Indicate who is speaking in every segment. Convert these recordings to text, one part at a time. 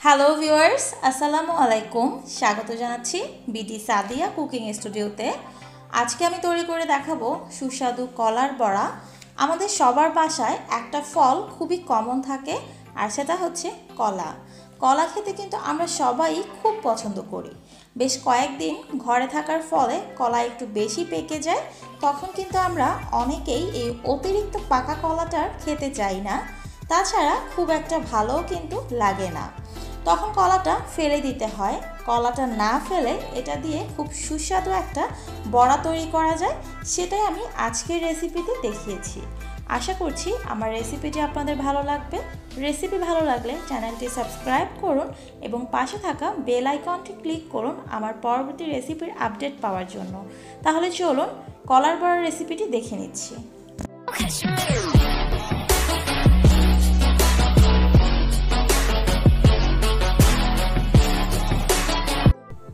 Speaker 1: Hello viewers আসসালামু আলাইকুম। স্বাগত জানাচ্ছি বিটি সাদিয়া কুকিং স্টুডিওতে। আজকে আমি তৈরি করে দেখাবো সুস্বাদু কলার বড়া। আমাদের সবার বাসায় একটা ফল খুবই কমন থাকে, আর সেটা হচ্ছে কলা। কলা খেতে কিন্তু আমরা সবাই খুব পছন্দ করি। বেশ কয়েকদিন ঘরে থাকার ফলে কলা একটু বেশি পেকে যায়, তখন কিন্তু আমরা অনেকেই এই অতিরিক্ত পাকা কলাটার খেতে চাই না। তাছাড়া খুব একটা ভালোও কিন্তু লাগে না। তখন কলাটা ফেলে দিতে হয়। কলাটা না ফেলে এটা দিয়ে খুব সুস্বাদু একটা বড়া তৈরি করা যায়, সেটাই আমি আজকের রেসিপিতে দেখিয়েছি। আশা করছি আমার রেসিপিটি আপনাদের ভালো লাগবে। রেসিপি ভালো লাগলে চ্যানেলটি সাবস্ক্রাইব করুন এবং পাশে থাকা বেল আইকনটি ক্লিক করুন আমার পরবর্তী রেসিপির আপডেট পাওয়ার জন্য। তাহলে চলুন কলার বড়ার রেসিপিটি দেখে নিচ্ছি।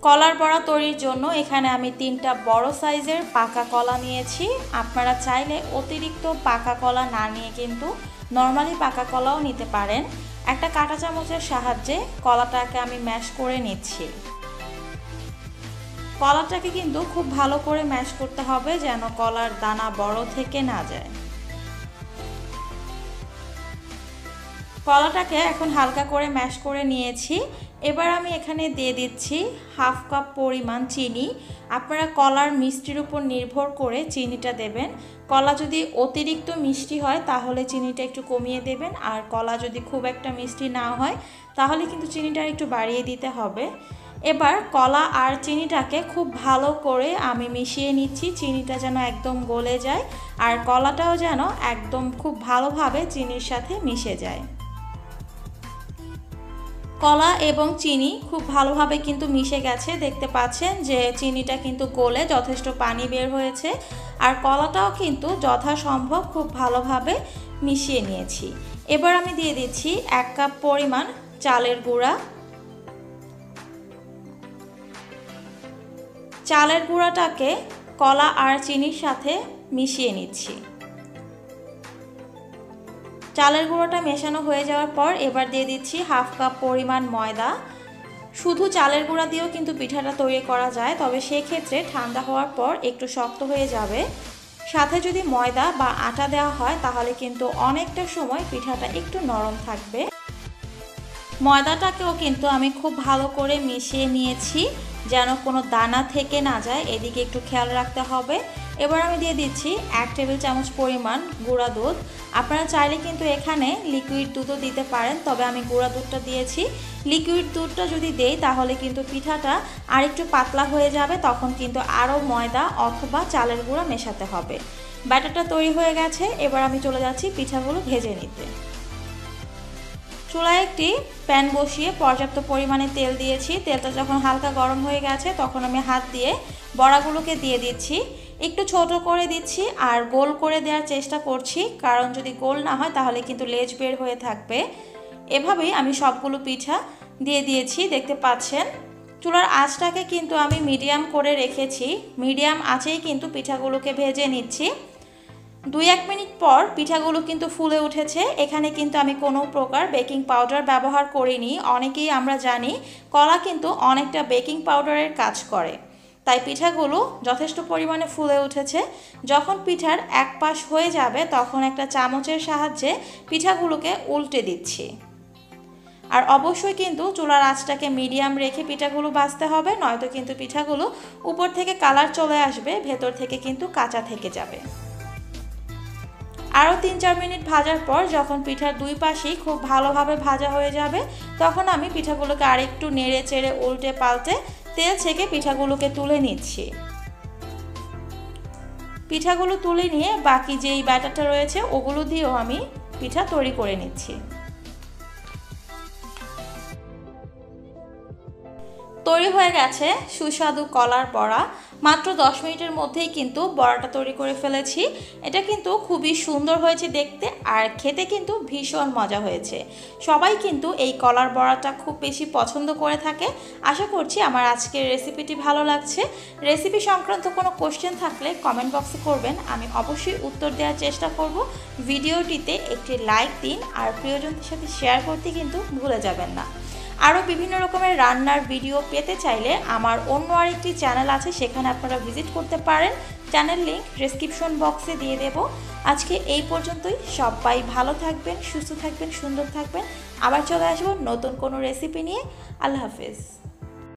Speaker 1: কলার বড়া তৈরির জন্য এখানে আমি তিনটা বড় সাইজের পাকা কলা নিয়েছি। আপনারা চাইলে অতিরিক্ত পাকা কলা না নিয়ে কিন্তু নর্মালি পাকা কলাও নিতে পারেন। একটা কাঁটা চামচের সাহায্যে কলাটাকে আমি ম্যাশ করে নিচ্ছি। কলাটাকে কিন্তু খুব ভালো করে ম্যাশ করতে হবে যেন কলার দানা বড় থেকে না যায়। কলাটাকে এখন হালকা করে ম্যাশ করে নিয়েছি। এবার আমি এখানে দিয়ে দিচ্ছি হাফ কাপ পরিমাণ চিনি। আপনারা কলার মিষ্টির উপর নির্ভর করে চিনিটা দেবেন। কলা যদি অতিরিক্ত মিষ্টি হয়, তাহলে চিনিটা একটু কমিয়ে দেবেন। আর কলা যদি খুব একটা মিষ্টি না হয়, তাহলে কিন্তু চিনিটা একটু বাড়িয়ে দিতে হবে। এবার কলা আর চিনিটাকে খুব ভালো করে আমি মিশিয়ে নিচ্ছি। চিনিটা যেন একদম গলে যায়, আর কলাটাও যেন একদম খুব ভালোভাবে চিনির সাথে মিশে যায়। কলা এবং চিনি খুব ভালোভাবে কিন্তু মিশে গেছে। দেখতে পাচ্ছেন যে চিনিটা কিন্তু গলে যথেষ্ট পানি বের হয়েছে। আর কলাটাও কিন্তু যথাসম্ভব খুব ভালোভাবে মিশিয়ে নিয়েছি। এবার আমি দিয়ে দিচ্ছি এক কাপ পরিমাণ চালের গুঁড়া। চালের গুঁড়াটাকে কলা আর চিনির সাথে মিশিয়ে নিচ্ছি। চালের গুঁড়োটা মেশানো হয়ে যাওয়ার পর এবার দিয়ে দিচ্ছি হাফ কাপ পরিমাণ ময়দা। শুধু চালের গুঁড়া দিয়েও কিন্তু পিঠাটা তৈরি করা যায়, তবে সেক্ষেত্রে ঠান্ডা হওয়ার পর একটু শক্ত হয়ে যাবে। সাথে যদি ময়দা বা আটা দেওয়া হয়, তাহলে কিন্তু অনেকটা সময় পিঠাটা একটু নরম থাকবে। ময়দাটাকেও কিন্তু আমি খুব ভালো করে মিশিয়ে নিয়েছি, যেন কোনো দানা থেকে না যায়। এদিকে একটু খেয়াল রাখতে হবে। এবার আমি দিয়ে দিচ্ছি এক টেবিল চামচ পরিমাণ গুঁড়া দুধ। আপনারা চাইলে কিন্তু এখানে লিকুইড দুধও দিতে পারেন, তবে আমি গুঁড়া দুধটা দিয়েছি। লিকুইড দুধটা যদি দেই, তাহলে কিন্তু পিঠাটা আরেকটু পাতলা হয়ে যাবে, তখন কিন্তু আরও ময়দা অথবা চালের গুঁড়া মেশাতে হবে। ব্যাটারটা তৈরি হয়ে গেছে, এবার আমি চলে যাচ্ছি পিঠাগুলো ভেজে নিতে। চুলায় একটি প্যান বসিয়ে পর্যাপ্ত পরিমাণে তেল দিয়েছি। তেলটা যখন হালকা গরম হয়ে গেছে, তখন আমি হাত দিয়ে বড়াগুলোকে দিয়ে দিচ্ছি। একটু ছোট করে দিচ্ছি আর গোল করে দেওয়ার চেষ্টা করছি। কারণ যদি গোল না হয়, তাহলে কিন্তু লেজ বের হয়ে থাকবে। এভাবেই আমি সবগুলো পিঠা দিয়ে দিয়েছি, দেখতে পাচ্ছেন? চুলার আঁচটাকে কিন্তু আমি মিডিয়াম করে রেখেছি। মিডিয়াম আঁচেই কিন্তু পিঠাগুলোকে ভেজে নিচ্ছি। দুই এক মিনিট পর পিঠাগুলো কিন্তু ফুলে উঠেছে। এখানে কিন্তু আমি কোনো প্রকার বেকিং পাউডার ব্যবহার করিনি। অনেকেই আমরা জানি, কলা কিন্তু অনেকটা বেকিং পাউডারের কাজ করে। তাই পিঠাগুলো যথেষ্ট পরিমাণে ফুলে উঠেছে। যখন পিঠার এক পাশ হয়ে যাবে, তখন একটা চামচের সাহায্যে পিঠাগুলোকে উল্টে দিচ্ছি। আর অবশ্যই কিন্তু চুলার আঁচটাকে মিডিয়াম রেখে পিঠাগুলো ভাজতে হবে, নয়তো কিন্তু পিঠাগুলো উপর থেকে কালার চলে আসবে, ভেতর থেকে কিন্তু কাঁচা থেকে যাবে। আরও তিন চার মিনিট ভাজার পর যখন পিঠার দুই পাশেই খুব ভালোভাবে ভাজা হয়ে যাবে, তখন আমি পিঠাগুলোকে আরেকটু নেড়ে চেড়ে উল্টে পাল্টে তেল ছেঁকে পিঠাগুলোকে তুলে নিচ্ছি। পিঠাগুলো তুলে নিয়ে বাকি যেই ব্যাটারটা রয়েছে, ওগুলো দিয়েও আমি পিঠা তৈরি করে নিচ্ছি। তৈরি হয়ে গেছে সুস্বাদু কলার বড়া। মাত্র দশ মিনিটের মধ্যেই কিন্তু বড়াটা তৈরি করে ফেলেছি। এটা কিন্তু খুবই সুন্দর হয়েছে দেখতে আর খেতে কিন্তু ভীষণ মজা হয়েছে। সবাই কিন্তু এই কলার বড়াটা খুব বেশি পছন্দ করে থাকে। আশা করছি আমার আজকের রেসিপিটি ভালো লাগছে। রেসিপি সংক্রান্ত কোনো কোশ্চেন থাকলে কমেন্ট বক্সে করবেন। আমি অবশ্যই উত্তর দেওয়ার চেষ্টা করব। ভিডিওটিতে একটি লাইক দিন আর প্রিয়জনদের সাথে শেয়ার করতে কিন্তু ভুলে যাবেন না। আরও বিভিন্ন রকমের রান্নার ভিডিও পেতে চাইলে আমার অন্য আরেকটি চ্যানেল আছে, সেখানে আপনারা ভিজিট করতে পারেন। চ্যানেল লিঙ্ক ডিসক্রিপশন বক্সে দিয়ে দেব। আজকে এই পর্যন্তই। সবাই ভালো থাকবেন, সুস্থ থাকবেন, সুন্দর থাকবেন। আবার চলে আসব নতুন কোনো রেসিপি নিয়ে। আল্লাহ হাফেজ।